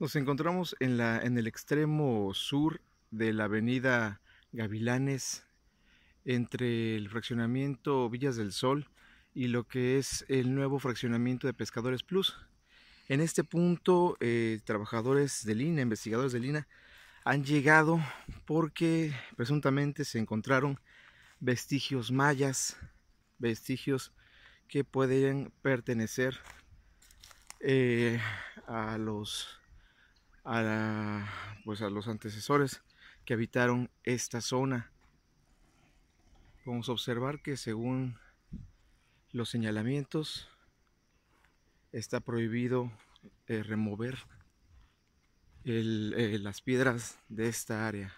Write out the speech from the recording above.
Nos encontramos en, la, en el extremo sur de la avenida Gavilanes, entre el fraccionamiento Villas del Sol y lo que es el nuevo fraccionamiento de Pescadores Plus. En este punto, eh, trabajadores de Lina, investigadores de Lina, han llegado porque presuntamente se encontraron vestigios mayas, vestigios que pueden pertenecer eh, a los a, pues a los antecesores que habitaron esta zona. Vamos a observar que según los señalamientos está prohibido eh, remover eh, las piedras de esta área.